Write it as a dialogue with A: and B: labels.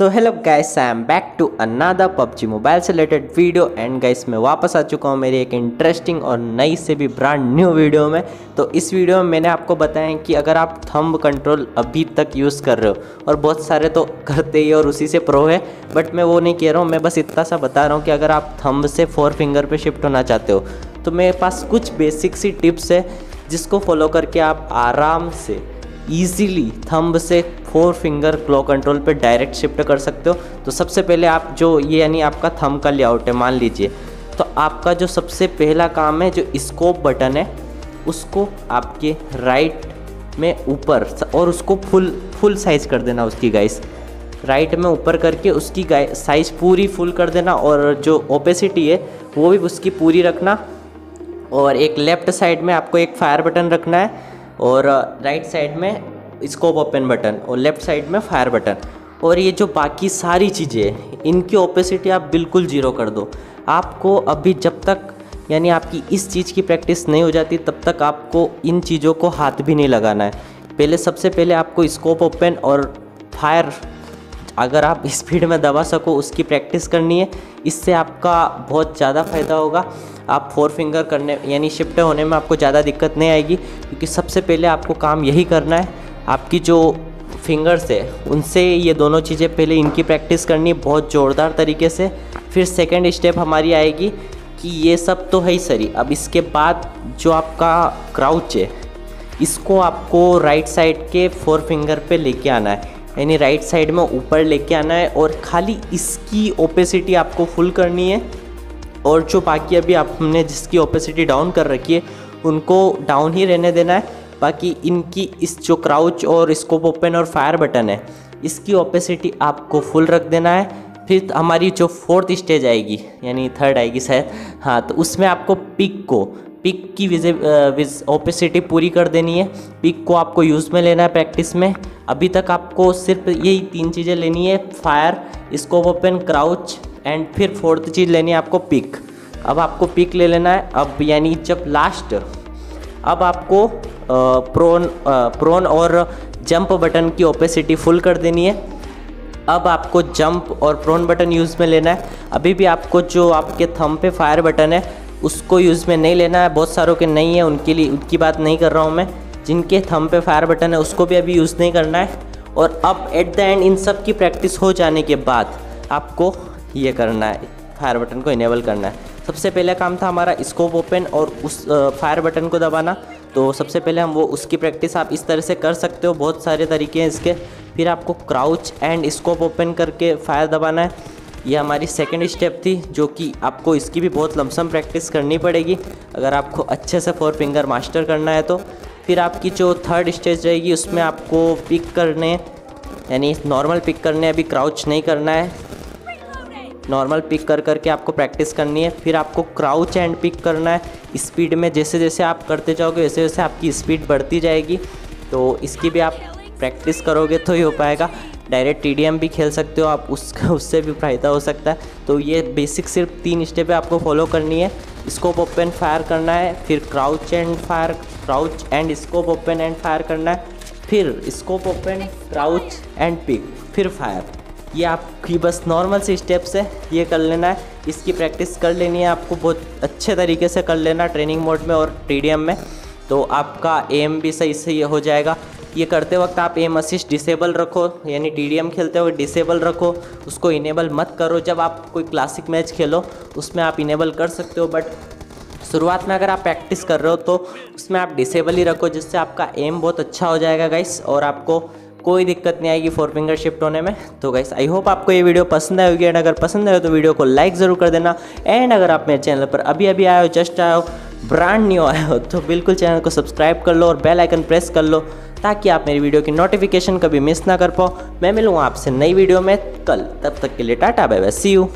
A: So hello guys I am back to another PUBG mobile से related video and guys मैं वापस आ चुका हूँ मेरी एक इंटरेस्टिंग और नई से भी ब्रांड न्यू वीडियो में। तो इस वीडियो में मैंने आपको बताया कि अगर आप थंब कंट्रोल अभी तक यूज़ कर रहे हो और बहुत सारे तो करते ही और उसी से प्रो है बट मैं वो नहीं कह रहा हूँ, मैं बस इतना सा बता रहा हूँ कि अगर आप थंब से फोर फिंगर पर शिफ्ट होना चाहते हो तो मेरे पास कुछ बेसिक सी टिप्स है जिसको फॉलो करके आप आराम से ईजीली थंब से फोर फिंगर क्लो कंट्रोल पे डायरेक्ट शिफ्ट कर सकते हो। तो सबसे पहले आप जो ये यानी आपका थंब का लेआउट है, मान लीजिए। तो आपका जो सबसे पहला काम है, जो स्कोप बटन है, उसको आपके राइट में ऊपर और उसको फुल फुल साइज़ कर देना उसकी गाइस राइट में ऊपर करके उसकी साइज़ पूरी फुल कर देना और जो ओपेसिटी है, वो भी उसकी पूरी रखना। और एक लेफ़्ट साइड में आपको एक फायर बटन रखना है। और राइट साइड में स्कोप ओपन बटन और लेफ़्ट साइड में फायर बटन और ये जो बाकी सारी चीज़ें इनकी ओपेसिटी आप बिल्कुल ज़ीरो कर दो। आपको अभी जब तक, यानी आपकी इस चीज़ की प्रैक्टिस नहीं हो जाती, तब तक आपको इन चीज़ों को हाथ भी नहीं लगाना है। पहले, सबसे पहले आपको स्कोप ओपन और फायर अगर आप स्पीड में दबा सको, उसकी प्रैक्टिस करनी है, इससे आपका बहुत ज़्यादा फ़ायदा होगा। आप फोर फिंगर करने, यानी शिफ्ट होने में आपको ज़्यादा दिक्कत नहीं आएगी, क्योंकि सबसे पहले आपको काम यही करना है। आपकी जो फिंगर्स है, उनसे ये दोनों चीज़ें पहले इनकी प्रैक्टिस करनी है बहुत ज़ोरदार तरीके से। फिर सेकेंड स्टेप हमारी आएगी कि ये सब तो है ही सही अब इसके बाद जो आपका क्राउच है, इसको आपको राइट साइड के फोर फिंगर पे लेके आना है। यानी राइट साइड में ऊपर लेके आना है और खाली इसकी ओपेसिटी आपको फुल करनी है। और जो बाकी अभी आप हमने जिसकी ओपेसिटी डाउन कर रखी है, उनको डाउन ही रहने देना है। बाकी इनकी इस जो क्राउच और स्कोप ओपन और फायर बटन है, इसकी ओपेसिटी आपको फुल रख देना है। फिर हमारी जो फोर्थ स्टेज आएगी, यानी थर्ड आएगी शायद। हाँ तो उसमें आपको पिक को पिक की विजे विज ओपेसिटी पूरी कर देनी है। पिक को आपको यूज़ में लेना है प्रैक्टिस में। अभी तक आपको सिर्फ़ यही तीन चीज़ें लेनी है fire scope open crouch and फिर फोर्थ चीज़ लेनी है आपको पिक अब आपको पिक ले लेना है। अब यानी जब लास्ट अब आपको प्रोन प्रोन और जंप बटन की ओपेसिटी फुल कर देनी है। अब आपको जंप और प्रोन बटन यूज़ में लेना है। अभी भी आपको जो आपके थम पे फायर बटन है उसको यूज़ में नहीं लेना है। बहुत सारों के नहीं है, उनके लिए, उनकी बात नहीं कर रहा हूँ मैं। जिनके थम पे फायर बटन है, उसको भी अभी यूज़ नहीं करना है। और अब एट द एंड इन सब की प्रैक्टिस हो जाने के बाद आपको ये करना है फायर बटन को इनेबल करना है। सबसे पहले काम था हमारा स्कोप ओपन और उस फायर बटन को दबाना। तो सबसे पहले हम वो, उसकी प्रैक्टिस आप इस तरह से कर सकते हो। बहुत सारे तरीके हैं इसके। फिर आपको क्राउच एंड स्कोप ओपन करके फायर दबाना है। ये हमारी सेकेंड स्टेप थी, जो कि आपको इसकी भी बहुत लमसम प्रैक्टिस करनी पड़ेगी। अगर आपको अच्छे से फोर फिंगर मास्टर करना है तो। फिर आपकी जो थर्ड स्टेज रहेगी, उसमें आपको पिक करने, यानी नॉर्मल पिक करने अभी क्राउच नहीं करना है। नॉर्मल पिक कर करके आपको प्रैक्टिस करनी है। फिर आपको क्राउच एंड पिक करना है। स्पीड में जैसे जैसे आप करते जाओगे, वैसे वैसे आपकी स्पीड बढ़ती जाएगी। तो इसकी भी आप प्रैक्टिस करोगे तो ही हो पाएगा। डायरेक्ट टीडीएम भी खेल सकते हो, आप उसका उससे भी फ़ायदा हो सकता है। तो ये बेसिक सिर्फ़ तीन स्टेप आपको फॉलो करनी है। स्कोप ओपन फायर करना है, फिर crouch and fire crouch and scope open and fire करना है, फिर scope open crouch and pick फिर फायर ये आपकी बस नॉर्मल सी स्टेप्स है, ये कर लेना है। इसकी प्रैक्टिस कर लेनी है, आपको बहुत अच्छे तरीके से कर लेना ट्रेनिंग मोड में और टीडीएम में। तो आपका एम भी सही से हो जाएगा। ये करते वक्त आप एम असिस्ट डिसेबल रखो, यानी टी खेलते हुए डिसेबल रखो, उसको इनेबल मत करो। जब आप कोई क्लासिक मैच खेलो, उसमें आप इनेबल कर सकते हो बट शुरुआत में अगर आप प्रैक्टिस कर रहे हो तो उसमें आप डिसेबल ही रखो, जिससे आपका एम बहुत अच्छा हो जाएगा गाइस और आपको कोई दिक्कत नहीं आएगी फोर फिंगर शिफ्ट होने में। तो गाइस आई होप आपको ये वीडियो पसंद आएगी एंड अगर पसंद आए तो वीडियो को लाइक ज़रूर कर देना। एंड अगर आप मेरे चैनल पर अभी अभी आए हो जस्ट आए हो ब्रांड न्यू आए हो तो बिल्कुल चैनल को सब्सक्राइब कर लो और बेल आइकन प्रेस कर लो। ताकि आप मेरी वीडियो की नोटिफिकेशन कभी मिस ना कर पाओ। मैं मिलूँगा आपसे नई वीडियो में कल। तब तक के लिए tata bye bye see you